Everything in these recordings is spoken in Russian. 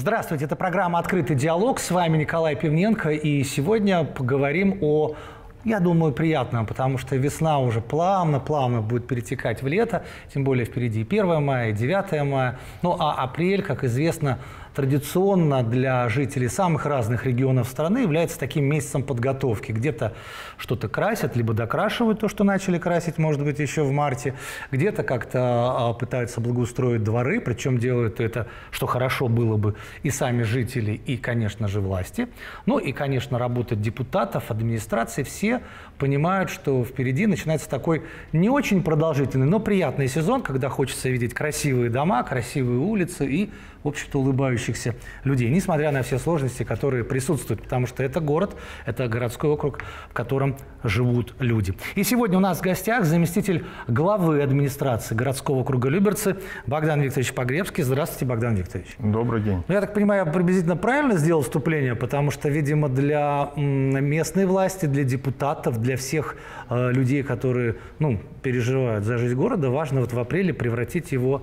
Здравствуйте, это программа «Открытый диалог». С вами Николай Пивненко. И сегодня поговорим о, я думаю, приятном, потому что весна уже плавно-плавно будет перетекать в лето. Тем более впереди 1 мая, 9 мая. Ну а апрель, как известно, традиционно для жителей самых разных регионов страны является таким месяцем подготовки. Где-то что-то красят, либо докрашивают то, что начали красить, может быть, еще в марте. Где-то как-то а, пытаются благоустроить дворы, причем делают это, что хорошо было бы, и сами жители, и, конечно же, власти. Ну и, конечно, работа депутатов, администрации. Все понимают, что впереди начинается такой не очень продолжительный, но приятный сезон, когда хочется видеть красивые дома, красивые улицы и в общем-то, улыбающихся людей, несмотря на все сложности, которые присутствуют, потому что это город, это городской округ, в котором живут люди. И сегодня у нас в гостях заместитель главы администрации городского округа Люберцы Богдан Викторович Погребский. Здравствуйте, Богдан Викторович. Добрый день. Ну, я так понимаю, я приблизительно правильно сделал вступление, потому что, видимо, для местной власти, для депутатов, для всех э, людей, которые ну, переживают за жизнь города, важно вот в апреле превратить его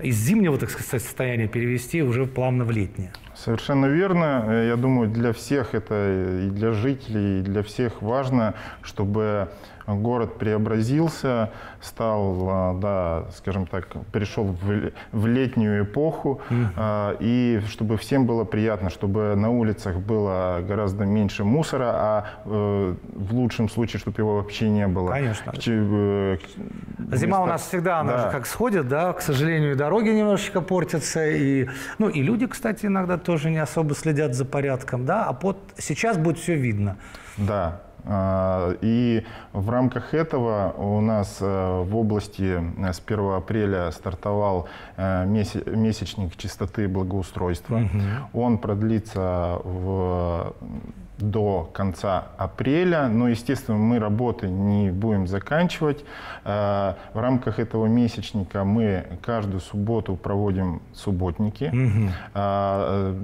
из зимнего, так сказать, состояния перевести уже плавно в летнее. Совершенно верно. Я думаю, для всех это и для жителей, и для всех важно, чтобы город преобразился, стал, а, да, скажем так, перешел в, в летнюю эпоху, mm-hmm. и чтобы всем было приятно, чтобы на улицах было гораздо меньше мусора, а э, в лучшем случае, чтобы его вообще не было. Конечно. Э, к, Зима у нас всегда, она да. же как сходит, да, к сожалению, дороги немножечко портятся, и, ну, и люди, кстати, иногда тоже не особо следят за порядком, да, а под сейчас будет все видно. Да, а, и в рамках этого у нас э, в области э, с 1 апреля стартовал э, месячник чистоты благоустройства. Угу. Он продлится в до конца апреля, но, естественно, мы работы не будем заканчивать. В рамках этого месячника мы каждую субботу проводим субботники, угу.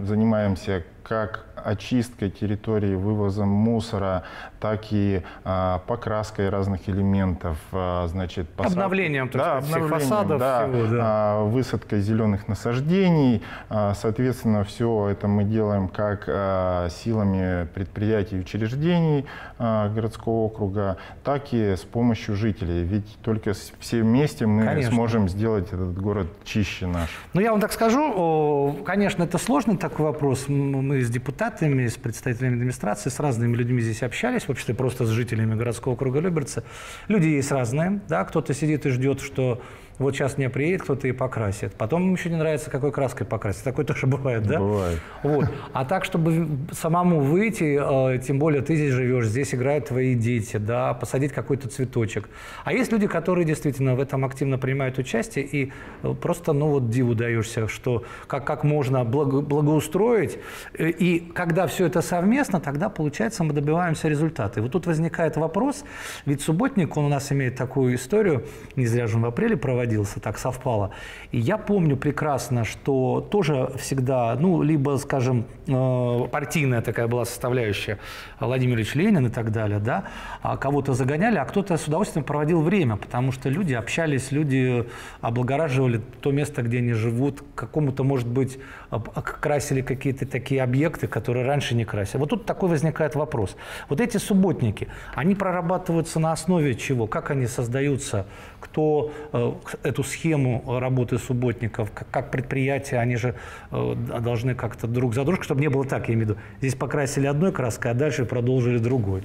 занимаемся как очисткой территории, вывозом мусора, так и а, покраской разных элементов, а, значит, посад... обновлением, так да, сказать, обновлением, фасадов, да, всего, да. А, высадкой зеленых насаждений. А, соответственно, все это мы делаем как а, силами предприятий и учреждений а, городского округа, так и с помощью жителей. Ведь только все вместе мы конечно. сможем сделать этот город чище наш. Ну, я вам так скажу, конечно, это сложный такой вопрос. Мы с депутатами, с представителями администрации, с разными людьми здесь общались, общем-то, просто с жителями городского округа Люберца. Люди есть разные, да, кто-то сидит и ждет, что вот сейчас не приедет кто-то и покрасит. Потом им еще не нравится, какой краской покрасить. Такое тоже бывает, да? Бывает. Вот. А так, чтобы самому выйти, э, тем более ты здесь живешь, здесь играют твои дети, да, посадить какой-то цветочек. А есть люди, которые действительно в этом активно принимают участие, и э, просто, ну вот диву даешься, что как, как можно благо, благоустроить. Э, и когда все это совместно, тогда, получается, мы добиваемся результата. И вот тут возникает вопрос, ведь субботник, он у нас имеет такую историю, не зря же он в апреле проводил, родился, так совпало. И я помню прекрасно, что тоже всегда, ну, либо, скажем, э, партийная такая была составляющая, Владимир Ильич Ленин и так далее, да, а кого-то загоняли, а кто-то с удовольствием проводил время, потому что люди общались, люди облагораживали то место, где они живут, какому-то, может быть, красили какие-то такие объекты, которые раньше не красили. Вот тут такой возникает вопрос. Вот эти субботники, они прорабатываются на основе чего? Как они создаются? Кто э, эту схему работы субботников, как предприятия, они же э, должны как-то друг за дружкой, чтобы не было так, я имею в виду, здесь покрасили одной краской, а дальше продолжили другой.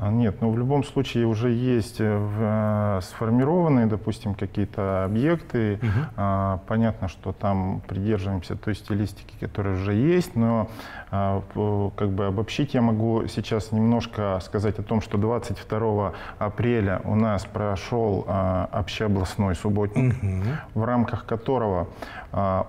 А, нет, но ну, в любом случае уже есть э, в, сформированные, допустим, какие-то объекты. Угу. понятно, что там придерживаемся той стилистики, которая уже есть, но а, как бы обобщить я могу сейчас немножко сказать о том, что 22 апреля у нас прошел общеобластной субботник, угу. в рамках которого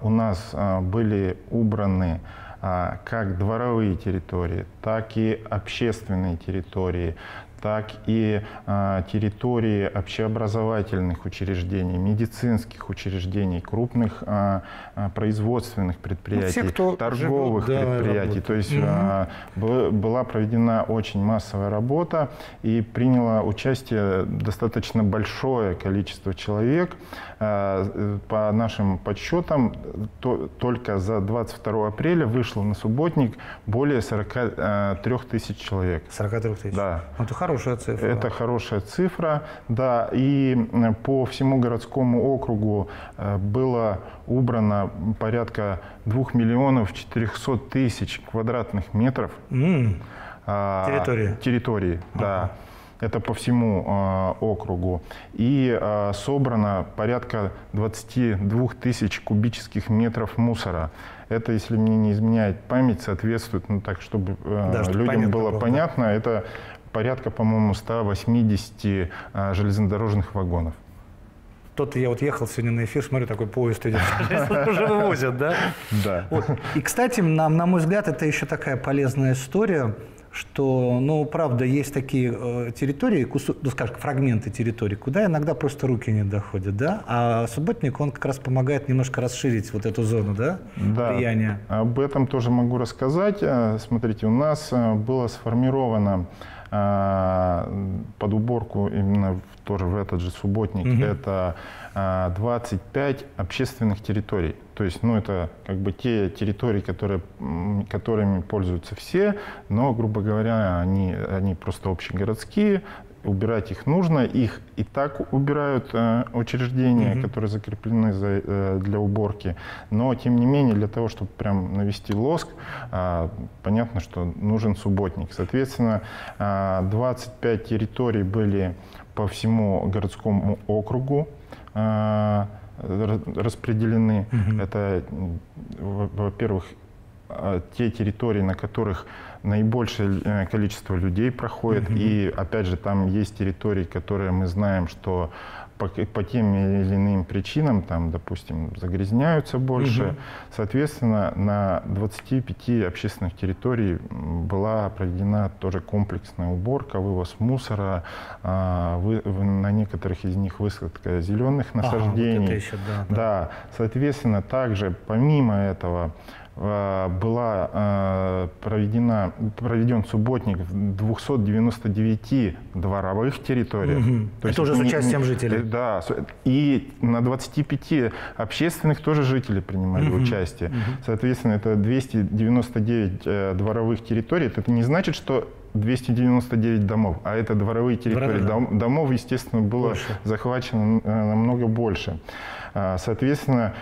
у нас были убраны а, как дворовые территории, так и общественные территории, так и а, территории общеобразовательных учреждений, медицинских учреждений, крупных а, а, производственных предприятий, Ну, все, кто торговых живет, да, предприятий. работает. То есть а, б- была проведена очень массовая работа и приняло участие достаточно большое количество человек. А, э, По нашим подсчетам, то- только за 22 апреля вышло на субботник более 43 тысяч человек. 43 тысяч. Да. Ну, Это хорошая цифра. Это хорошая цифра, да. И по всему городскому округу э, было убрано порядка 2 миллионов 400 тысяч квадратных метров а, Территории? Территории, да. Это по всему а, округу. И а, собрано порядка 22 тысяч кубических метров мусора. Это, если мне не изменяет память, соответствует, ну так, чтобы э, Да, людям понятно было было, да. понятно, это порядка, по-моему, 180 а, железнодорожных вагонов. Тот я вот ехал сегодня на эфир, смотрю, такой поезд идет. Уже вывозят, да? Да. Вот. И, кстати, на, на мой взгляд, это еще такая полезная история, что, ну, правда, есть такие э, территории, кусо- ну, скажем, фрагменты территории, куда иногда просто руки не доходят, да? А субботник, он как раз помогает немножко расширить вот эту зону, да, Да, влияния. об этом тоже могу рассказать. Э, Смотрите, у нас э, было сформировано под уборку именно в- тоже в этот же субботник Мгм. это э, 25 общественных территорий. То есть, ну, это как бы те территории, которые, которыми пользуются все, но, грубо говоря, они, они просто общегородские, убирать их нужно, их и так убирают э, учреждения, Мгм. которые закреплены за, э, для уборки, но тем не менее для того, чтобы прям навести лоск, а, понятно, что нужен субботник. Соответственно, а, 25 территорий были по всему городскому округу ра- распределены. Мгм. Это, во-первых, а, те территории, на которых наибольшее э, количество людей проходит. Мгм. И опять же, там есть территории, которые мы знаем, что по, по тем или иным причинам, там, допустим, загрязняются больше. Мгм. Соответственно, на 25 общественных территорий была проведена тоже комплексная уборка, вывоз мусора, а, вы- на некоторых из них высадка зеленых Ага, вот насаждений. еще, да, да. Да, соответственно, также помимо этого была э, проведена, проведен субботник в 299 дворовых территориях. Мгм. Это уже с участием не- жителей? Да, и на 25 общественных тоже жители принимали Мгм. участие. Соответственно, это 299 э, дворовых территорий. Это не значит, что 299 домов, а это дворовые территории. Дворовые. Дом- домов, естественно, было Больше. захвачено э, намного больше. А, Соответственно,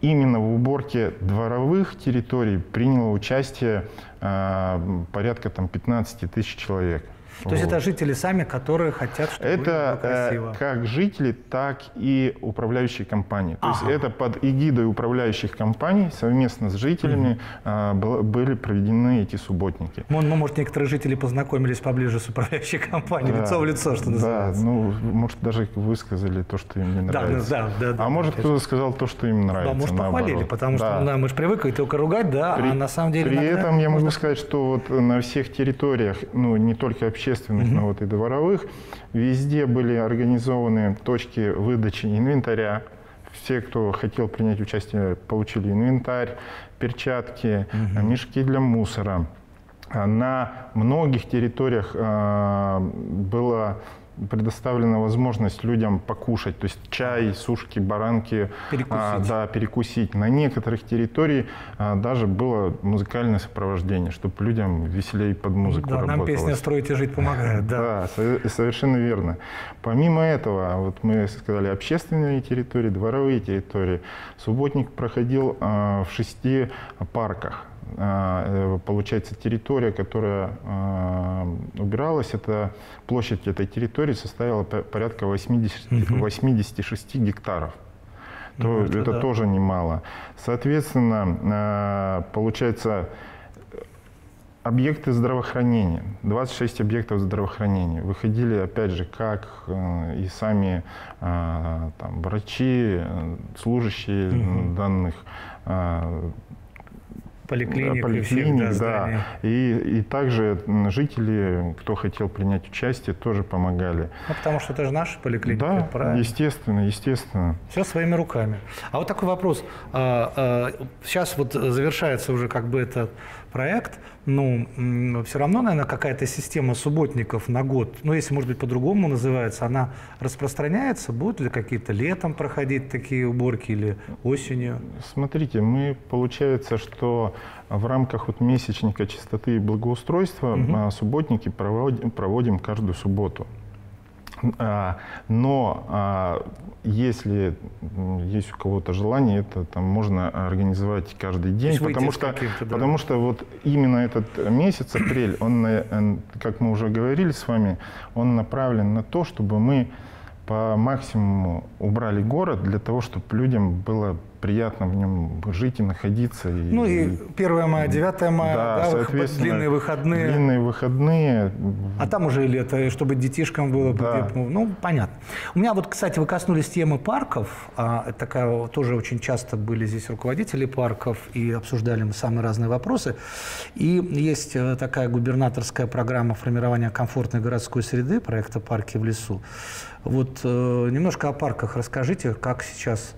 именно в уборке дворовых территорий приняло участие а, порядка там, 15 тысяч человек. То есть Вот. это жители сами, которые хотят, чтобы Это было э, красиво. как жители, так и управляющие компании. То Ага. есть это под эгидой управляющих компаний совместно с жителями а, было- были проведены эти субботники. Ну, ну, может, некоторые жители познакомились поближе с управляющей компанией, Да, лицо в лицо, что Да, называется. ну, может, даже высказали то, что им не Да, нравится. да, да, да, а может, конечно. кто-то сказал то, что им нравится. Да, может, похвалили, наоборот. потому что Да. ну, да, мы же привыкли только ругать, да, При, а на самом деле... при этом я могу сказать, что вот на всех территориях, ну не только общественных, но вот и дворовых, везде были организованы точки выдачи инвентаря. Все, кто хотел принять участие, получили инвентарь, перчатки, мешки для мусора. А На многих территориях а, было предоставлена возможность людям покушать, то есть чай, сушки, баранки, Перекусить. а, да, перекусить. На некоторых территориях а, даже было музыкальное сопровождение, чтобы людям веселее под музыку Да, нам работалось. песня «Строить и жить» помогает, да. Да, со- совершенно верно. Помимо этого, вот мы сказали общественные территории, дворовые территории. Субботник проходил а, в шести парках. А, э, Получается, территория, которая а, убиралась, это площадь этой территории составила по- порядка 80, 86 гектаров. То Ну, это это да. тоже немало. Соответственно, а, получается, Объекты здравоохранения. 26 объектов здравоохранения. Выходили, опять же, как э, и сами там, врачи, э, служащие Мгм. данных поликлиник, поликлиник всех, да, да. И, и также жители, кто хотел принять участие, тоже помогали. Ну, потому что это же наши поликлиники, да, правильно? естественно, естественно. Все своими руками. А вот такой вопрос. Сейчас а, вот завершается уже как бы этот проект, ну, все равно, наверное, какая-то система субботников на год, ну, если, может быть, по-другому называется, она распространяется? Будут ли какие-то летом проходить такие уборки или осенью? Смотрите, мы, получается, что в рамках вот месячника чистоты и благоустройства угу. субботники проводим, проводим каждую субботу. А, но а, если есть у кого-то желание, это там можно организовать каждый день, потому что, да. потому что вот именно этот месяц, апрель, он, как мы уже говорили с вами, он направлен на то, чтобы мы по максимуму убрали город для того, чтобы людям было приятно в нем жить и находиться. Ну и 1 мая, 9 мая, да, да соответственно, длинные выходные. Длинные выходные. А там уже и лето, чтобы детишкам было. Да. Ну, понятно. У меня вот, кстати, вы коснулись темы парков. А, такая, тоже очень часто были здесь руководители парков и обсуждали мы самые разные вопросы. И есть э, такая губернаторская программа формирования комфортной городской среды, проекта «Парки в лесу». Вот э, немножко о парках расскажите, как сейчас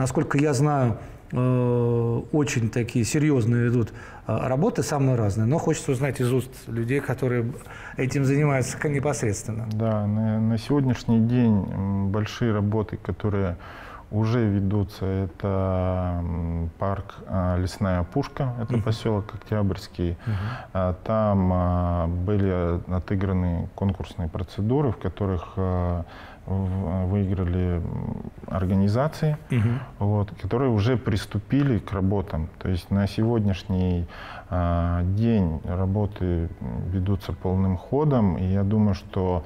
насколько я знаю, э, очень такие серьезные идут э, работы, самые разные. Но хочется узнать из уст людей, которые этим занимаются непосредственно. Да, на, на сегодняшний день большие работы, которые уже ведутся, это парк э, Лесная Пушка, это uh-huh. поселок Октябрьский. Uh-huh. Там были отыграны конкурсные процедуры, в которых выиграли организации, угу. вот, которые уже приступили к работам. То есть на сегодняшний а, день работы ведутся полным ходом, и я думаю, что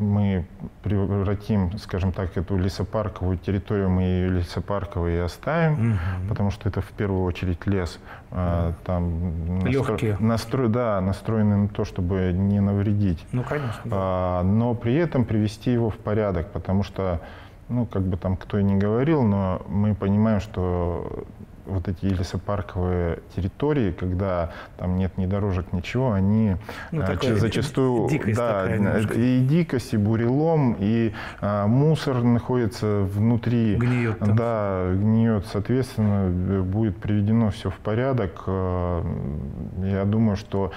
мы превратим, скажем так, эту лесопарковую территорию, мы ее лесопарковой и оставим, угу. потому что это в первую очередь лес. А, там Легкие. Настро, да, настроены на то, чтобы не навредить. Ну, конечно. Да. А, но при этом привести его в порядок, потому что ну, как бы там кто и не говорил, но мы понимаем, что вот эти лесопарковые территории, когда там нет ни дорожек, ничего, они ну, а, зачастую дикость да, такая и дикость, и бурелом, и а, мусор находится внутри, гниет, там. да, гниет, соответственно, будет приведено все в порядок. Я думаю, что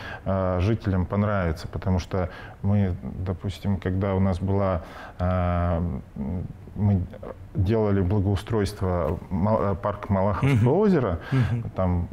жителям понравится, потому что мы, допустим, когда у нас была мы делали благоустройство э, парка Малаховского uh-huh. Озера. Uh-huh. Там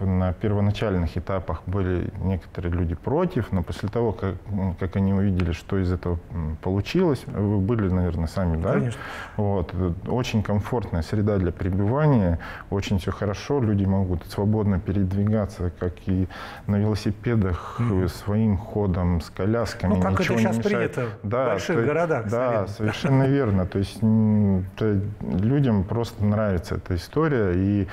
на первоначальных этапах были некоторые люди против, но после того, как, как они увидели, что из этого получилось, вы были, наверное, сами, да? Конечно. Вот. Очень комфортная среда для пребывания, очень все хорошо, люди могут свободно передвигаться, как и на велосипедах, uh-huh. своим ходом, с колясками. Ну, как это сейчас принято да, в больших то, городах. Да, совершенно верно. То есть людям просто нравится эта история, и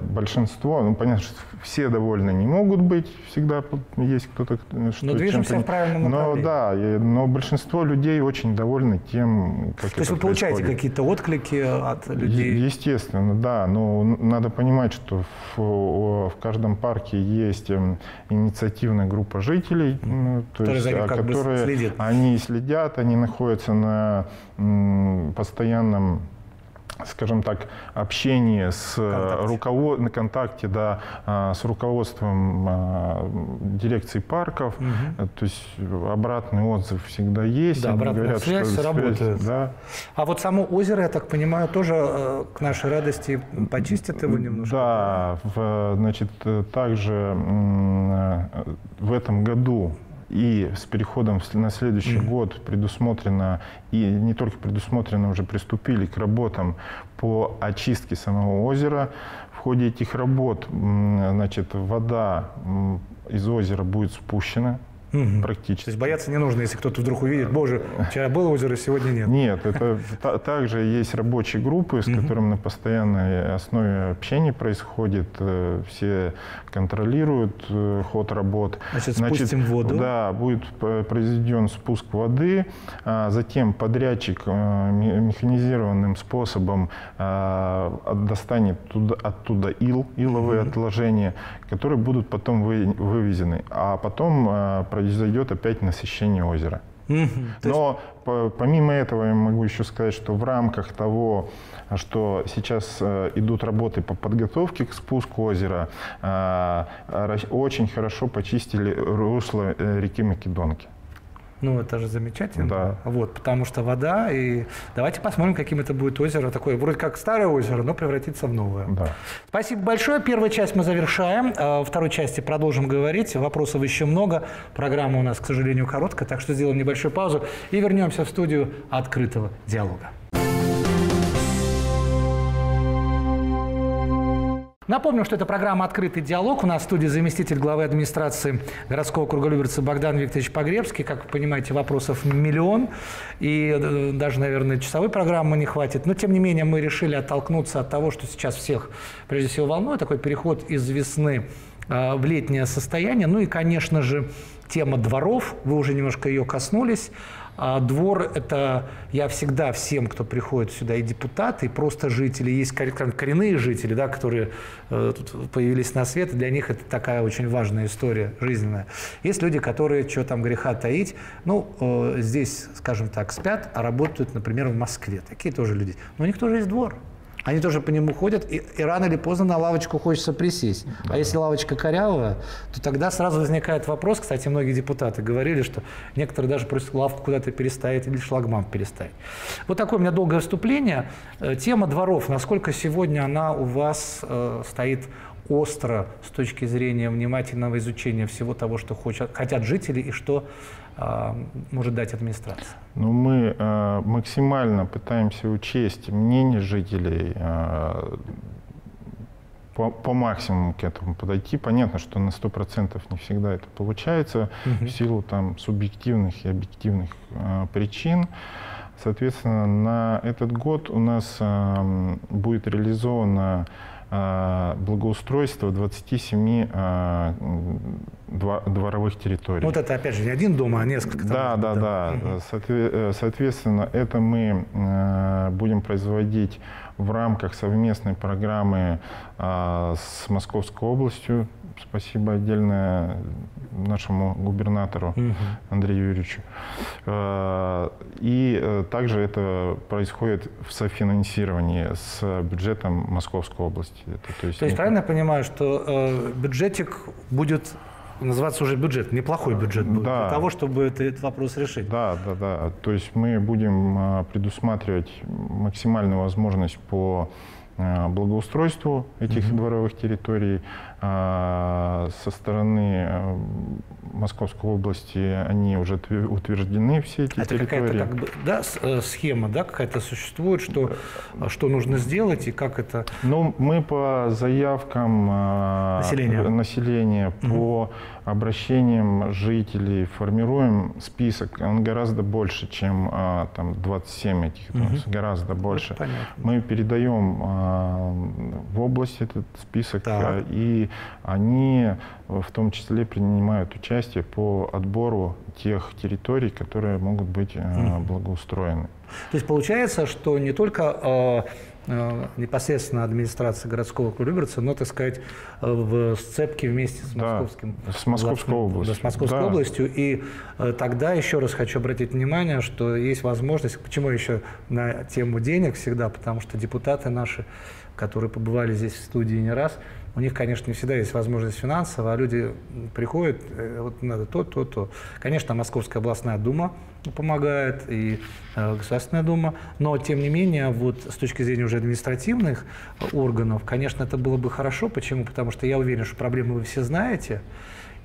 большинство, ну понятно, что все довольны не могут быть, всегда есть кто-то, что Но движемся в правильном направлении. Но да, и, но большинство людей очень довольны тем, как То есть вы получаете какие-то отклики от людей? Е- естественно, да, но надо понимать, что в, в каждом парке есть эм, инициативная группа жителей, ну, то которые, есть, как которые следят. они следят, они находятся на м, постоянном скажем так, общение с руковод... на контакте да, а, с руководством а, дирекции парков. Угу. То есть обратный отзыв всегда есть. Да, обратная говорят, связь что работает. Да. А вот само озеро, я так понимаю, тоже э, к нашей радости почистят его немножко? Да, в, значит, также э, в этом году и с переходом на следующий mm-hmm. год предусмотрено, и не только предусмотрено, уже приступили к работам по очистке самого озера. В ходе этих работ значит, вода из озера будет спущена Мгм. практически. То есть бояться не нужно, если кто-то вдруг увидит, боже, вчера было озеро, сегодня нет. Нет, это та- также есть рабочие группы, с которыми на постоянной основе общение происходит. э, Все контролируют э, ход работ. Значит, спустим воду. Да, будет п- произведен спуск воды. а Затем подрядчик э, ме- механизированным способом достанет туда- оттуда ил, иловые отложения, которые будут потом вы- вывезены. А потом произойдет опять насыщение озера. Но по- помимо этого я могу еще сказать, что в рамках того, что сейчас э, идут работы по подготовке к спуску озера, э, ра- очень хорошо почистили русло э, реки Македонки. Ну, это же замечательно. Да. Вот, потому что вода, и давайте посмотрим, каким это будет озеро. Такое, вроде как старое озеро, но превратится в новое. Да. Спасибо большое. Первую часть мы завершаем. Во второй части продолжим говорить. Вопросов еще много. Программа у нас, к сожалению, короткая, так что сделаем небольшую паузу и вернемся в студию открытого диалога. Напомню, что это программа «Открытый диалог». У нас в студии заместитель главы администрации городского округа Люберцы Богдан Викторович Погребский. Как вы понимаете, вопросов миллион. И э, даже, наверное, часовой программы не хватит. Но, тем не менее, мы решили оттолкнуться от того, что сейчас всех, прежде всего, волнует. Такой переход из весны э, в летнее состояние. Ну и, конечно же, тема дворов. Вы уже немножко ее коснулись. А Двор – это я всегда всем, кто приходит сюда, и депутаты, и просто жители, есть кор- кор- коренные жители, да, которые э, тут появились на свет, и для них это такая очень важная история жизненная. Есть люди, которые, что там греха таить, ну, э, здесь, скажем так, спят, а работают, например, в Москве. Такие тоже люди. Но у них тоже есть двор. Они тоже по нему ходят, и, и рано или поздно на лавочку хочется присесть. А если лавочка корявая, то тогда сразу возникает вопрос, кстати, многие депутаты говорили, что некоторые даже просят лавку куда-то переставить или шлагбаум переставить. Вот такое у меня долгое вступление. Э, Тема дворов, насколько сегодня она у вас э, стоит остро с точки зрения внимательного изучения всего того, что хочет, хотят жители и что может дать администрация? Но мы э, максимально пытаемся учесть мнение жителей, э, по, по максимуму к этому подойти. Понятно, что на 100% не всегда это получается в силу там, субъективных и объективных э, причин. Соответственно, на этот год у нас э, будет реализовано э, благоустройство 27 э, дворовых территорий. Вот это, опять же, не один дом, а несколько. там, Да, да, да. Э, Соответственно, это мы э, будем производить в рамках совместной программы а, с Московской областью. Спасибо отдельно нашему губернатору. Андрею Юрьевичу. Э, И также это происходит в софинансировании с бюджетом Московской области. Это, То есть не- правильно я понимаю, что бюджетик будет называться уже бюджет, неплохой бюджет будет Да. для того, чтобы это- этот вопрос решить. Да, да, да. То есть мы будем а, предусматривать максимальную возможность по а, благоустройству этих дворовых территорий. А, Со стороны а, Московской области они уже тве- утверждены все эти Это какая-то территории. как бы, да, э, схема, да, какая-то существует, что, что нужно сделать и как это. Ну, мы по заявкам а, Населения. населения, по обращениям жителей формируем список. Он гораздо больше, чем а, там 27 этих, дома, гораздо больше. понятно. Мы передаем а, в область этот список, Так. а, и они в том числе принимают участие по отбору тех территорий, которые могут быть а, благоустроены. То есть получается, что не только э, э, непосредственно администрация городского Люберца, но, так сказать, э, в сцепке вместе с Да, московским с Московской областью, да, с Московской да. областью. И э, тогда еще раз хочу обратить внимание, что есть возможность, почему еще на тему денег всегда, потому что депутаты наши, которые побывали здесь в студии не раз, у них, конечно, не всегда есть возможность финансовая, а люди приходят, э, вот надо то, то, то. Конечно, Московская областная дума помогает, и э, Государственная дума, но, тем не менее, вот с точки зрения уже административных органов, конечно, это было бы хорошо. Почему? Потому что я уверен, что проблемы вы все знаете,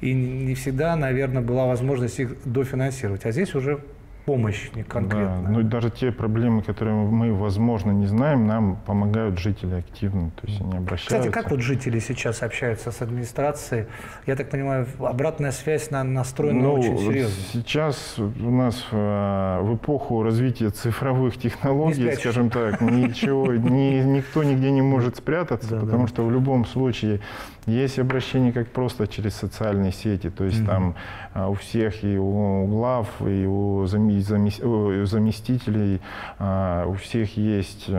и не всегда, наверное, была возможность их дофинансировать. А здесь уже помощь не конкретно. Да, ну даже те проблемы, которые мы, возможно, не знаем, нам помогают жители активно, то есть они обращаются. Кстати, как вот жители сейчас общаются с администрацией? Я так понимаю, обратная связь на, настроена ну, очень серьезно. Сейчас у нас э, в эпоху развития цифровых технологий, скажем так, ничего, ни, никто нигде не может спрятаться, потому что в любом случае есть обращение как просто через социальные сети, то есть там э, у всех и у глав, и у заместителей, э, у всех есть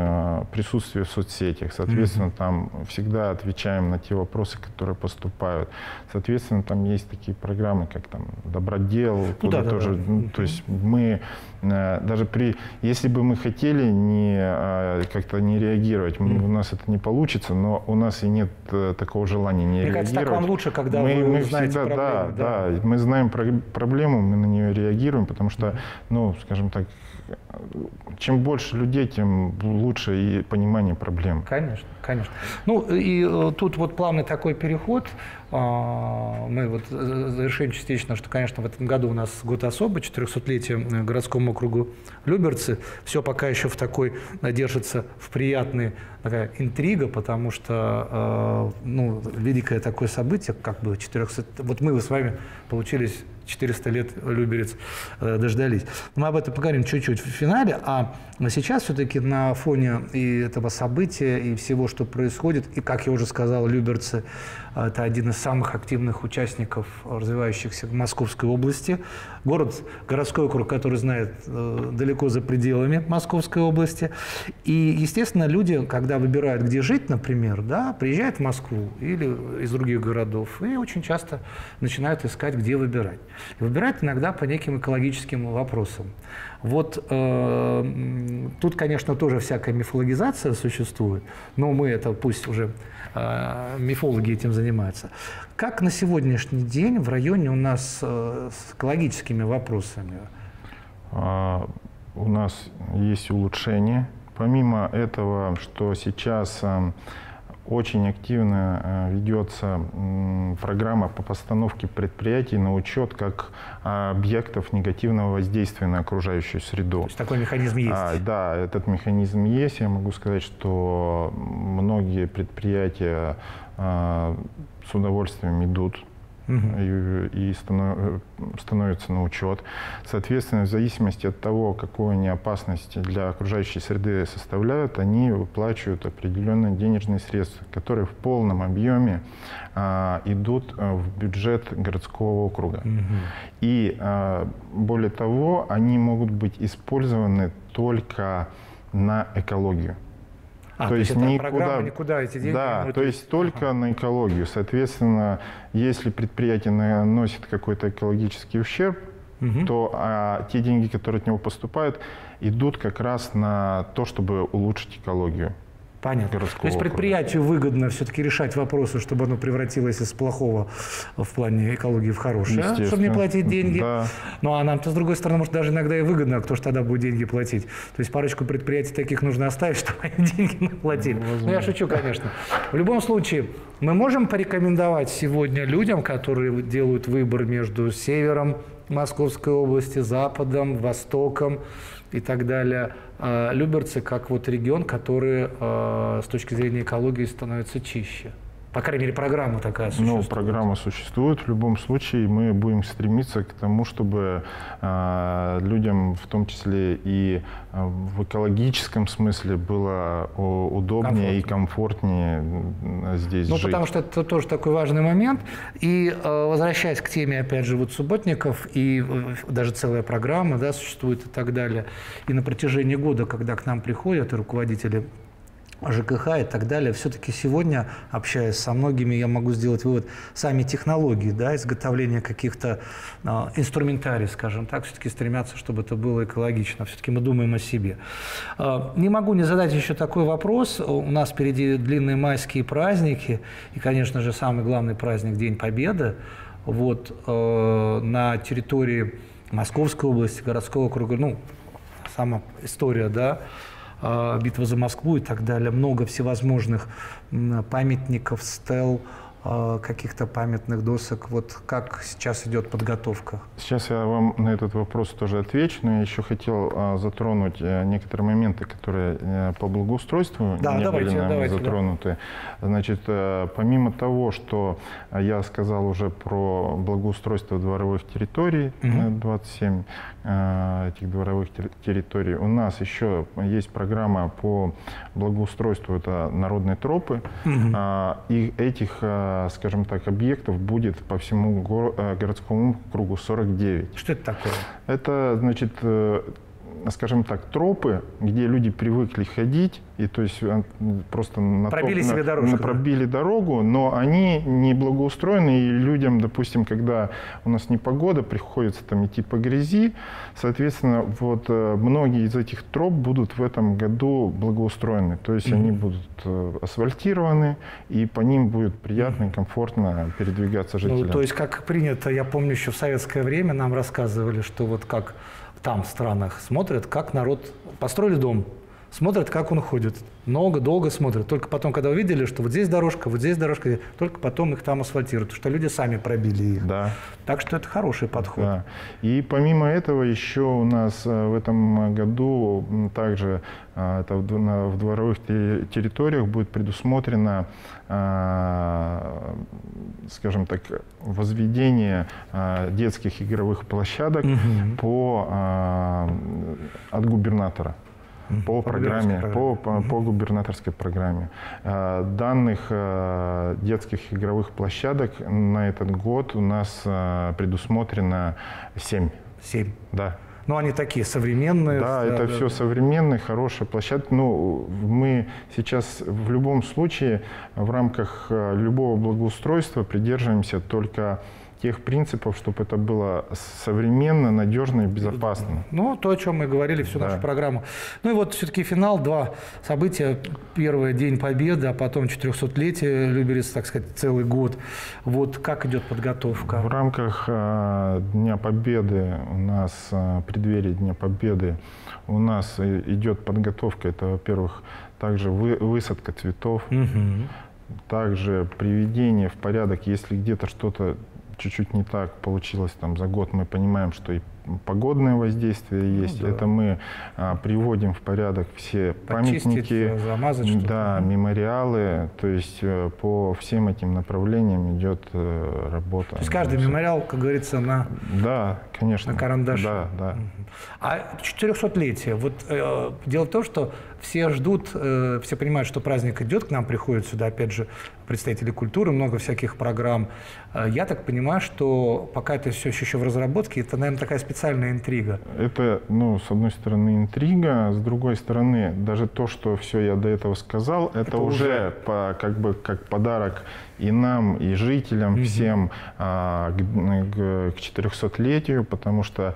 присутствие в соцсетях. Соответственно, там всегда отвечаем на те вопросы, которые поступают. Соответственно, там есть такие программы, как там Добродел, ну, куда да, тоже. Да, да. Ну, то есть мы э, даже при, если бы мы хотели не э, как-то не реагировать, mm. у нас это не получится, но у нас и нет э, такого желания не Мне реагировать. Мне кажется, так вам лучше, когда мы, вы мы знаете всегда, проблему. Да, да, да, мы знаем про проблему, мы на нее реагируем, потому что, ну, скажем так, чем больше людей, тем лучше и понимание проблем. Конечно, конечно. Ну и э, тут вот плавный такой переход. А, мы вот завершим частично, что, конечно, в этом году у нас год особый, 400-летие городскому округу Люберцы. Все пока еще в такой, держится в приятной такая интрига, потому что, э, ну, великое такое событие, как бы 400... Вот мы с вами получились 400 лет Люберец э, дождались. Мы об этом поговорим чуть-чуть в финале, а сейчас все-таки на фоне и этого события, и всего, что происходит, и, как я уже сказал, Люберцы – это один из самых активных участников развивающихся в Московской области. Город, городской округ, который знает э, далеко за пределами Московской области. И, естественно, люди, когда выбирают, где жить, например, да, приезжают в Москву или из других городов, и очень часто начинают искать, где выбирать. И выбирать иногда по неким экологическим вопросам. Вот э, тут, конечно, тоже всякая мифологизация существует, но мы это пусть уже э, мифологи этим занимаются. Как на сегодняшний день в районе у нас э, с экологическими вопросами? А, у нас есть улучшение. Помимо этого, что сейчас э, очень активно э, ведется программа по постановке предприятий на учет как объектов негативного воздействия на окружающую среду. То есть такой механизм есть? А, да, этот механизм есть. Я могу сказать, что многие предприятия а, с удовольствием идут и, и станов, становятся на учет. Соответственно, в зависимости от того, какую они опасность для окружающей среды составляют, они выплачивают определенные денежные средства, которые в полном объеме а, идут а, в бюджет городского округа. Угу. И а, более того, они могут быть использованы только на экологию. А, то, то есть, есть никуда, никуда эти деньги Да, то есть только ага. на экологию. Соответственно, если предприятие наносит какой-то экологический ущерб, угу. то а, те деньги, которые от него поступают, идут как раз на то, чтобы улучшить экологию. Понятно. То есть предприятию выгодно все-таки решать вопросы, чтобы оно превратилось из плохого в плане экологии в хорошее, чтобы не платить деньги. Да. Ну а нам-то, с другой стороны, может, даже иногда и выгодно, а кто же тогда будет деньги платить. То есть парочку предприятий таких нужно оставить, чтобы они деньги платили. Ну, я шучу, конечно. В любом случае, мы можем порекомендовать сегодня людям, которые делают выбор между севером Московской области, западом, востоком и так далее – а, Люберцы как вот регион, который а, с точки зрения экологии становится чище. По крайней мере, программа такая ну, существует. Ну, программа существует. В любом случае мы будем стремиться к тому, чтобы э, людям, в том числе и э, в экологическом смысле, было удобнее комфортнее. и комфортнее здесь ну, жить. потому что это тоже такой важный момент. И э, возвращаясь к теме, опять же, вот субботников, и э, даже целая программа да, существует и так далее. И на протяжении года, когда к нам приходят и руководители ЖКХ и так далее, все-таки сегодня, общаясь со многими, я могу сделать вывод, сами технологии, да, изготовления каких-то э, инструментарий, скажем так, все-таки стремятся, чтобы это было экологично. Все-таки мы думаем о себе. Э, не могу не задать еще такой вопрос. У нас впереди длинные майские праздники, и, конечно же, самый главный праздник – День Победы. Вот э, на территории Московской области, городского округа, ну, сама история, да, а, битва за Москву и так далее, много всевозможных памятников, стел, э, каких-то памятных досок. Вот как сейчас идет подготовка? Сейчас я вам на этот вопрос тоже отвечу, но я еще хотел а, затронуть а, некоторые моменты, которые по благоустройству да, не давайте, были нами давайте, затронуты. Да. Значит, помимо того, что я сказал уже про благоустройство дворовых территорий, угу. 27 а, этих дворовых территорий, у нас еще есть программа по благоустройству, это народные тропы, угу. и этих, скажем так, объектов будет по всему горо- городскому кругу 49. Что это такое? Это, значит, э, скажем так, тропы, где люди привыкли ходить, и то есть э, просто на пробили топ, себе на, дорожку, на, пробили да? дорогу, но они не благоустроены, и людям, допустим, когда у нас непогода, приходится там идти по грязи, соответственно, вот э, многие из этих троп будут в этом году благоустроены, то есть mm-hmm. они будут асфальтированы, и по ним будет приятно и комфортно передвигаться жителям. Ну, то есть, как принято, я помню еще в советское время нам рассказывали, что вот как там, в странах, смотрят, как народ... Построили дом, смотрят, как он ходит. Много, долго смотрят. Только потом, когда увидели, что вот здесь дорожка, вот здесь дорожка, только потом их там асфальтируют, потому что люди сами пробили их. Да. Так что это хороший подход. Да. И помимо этого еще у нас э, в этом году также э, это в дворовых территориях будет предусмотрено, э, скажем так, возведение детских игровых площадок угу. по, от губернатора по программе, по, по, по губернаторской программе. Э, данных э, детских игровых площадок на этот год у нас э, предусмотрено 7. 7? Да. Ну, они такие современные. Да, да это да, все да. современные, хорошие площадки. Ну, мы сейчас в любом случае в рамках любого благоустройства придерживаемся только тех принципов, чтобы это было современно, надежно и безопасно. Ну, то, о чем мы говорили всю да. нашу программу. Ну и вот все-таки финал, два события. Первый день Победы, а потом 400-летие Люберец, так сказать, целый год. Вот как идет подготовка? В рамках э, Дня Победы у нас, э, преддверии Дня Победы, у нас идет подготовка. Это, во-первых, также вы, высадка цветов, угу. также приведение в порядок, если где-то что-то чуть-чуть не так получилось там за год, мы понимаем, что и погодное воздействие ну есть. Ну, да. Это мы а, приводим в порядок все Почистить, памятники, замазать да, мемориалы. То есть э, по всем этим направлениям идет э, работа. То есть каждый мемориал, как говорится, на, да, конечно. на карандаше. Да, да. А 400-летие. Вот э, дело в том, что все ждут, э, все понимают, что праздник идет, к нам приходят сюда, опять же, представители культуры, много всяких программ. Э, я так понимаю, что пока это все еще в разработке, это, наверное, такая специальная интрига. Это, ну, с одной стороны, интрига, с другой стороны, даже то, что все я до этого сказал, это, это уже, уже по, как бы как подарок и нам, и жителям, угу. всем а, к, к 400-летию, потому что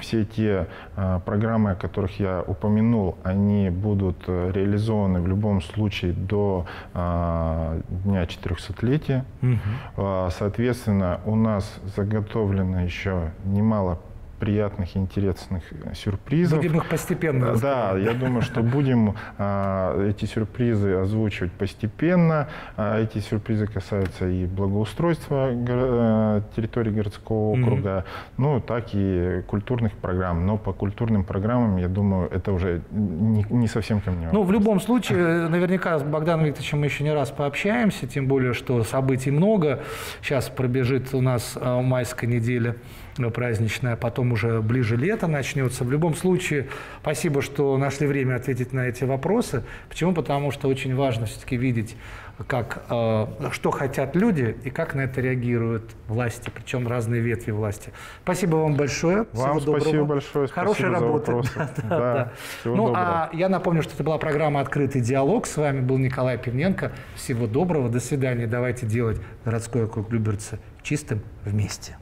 все те а, программы, о которых я упомянул, они будут э, реализованы в любом случае до а, дня 400-летия. Угу. Соответственно, у нас заготовлено еще немало приятных, интересных сюрпризов. Будем их постепенно Да, я думаю, что будем а, эти сюрпризы озвучивать постепенно. А, эти сюрпризы касаются и благоустройства го- территории городского округа, mm-hmm. ну, так и культурных программ. Но по культурным программам, я думаю, это уже не, не совсем ко мне. Ну, в любом случае, наверняка с Богданом Викторовичем мы еще не раз пообщаемся, тем более, что событий много. Сейчас пробежит у нас майская неделя праздничная, потом уже ближе лето начнется. В любом случае, спасибо, что нашли время ответить на эти вопросы. Почему? Потому что очень важно все-таки видеть, как, э, что хотят люди и как на это реагируют власти, причем разные ветви власти. Спасибо вам большое. Вам Всего спасибо доброго. большое. Хорошей работы. да, да, да. Ну, доброго. а я напомню, что это была программа «Открытый диалог». С вами был Николай Пивненко. Всего доброго. До свидания. Давайте делать городской округ Люберцы чистым вместе.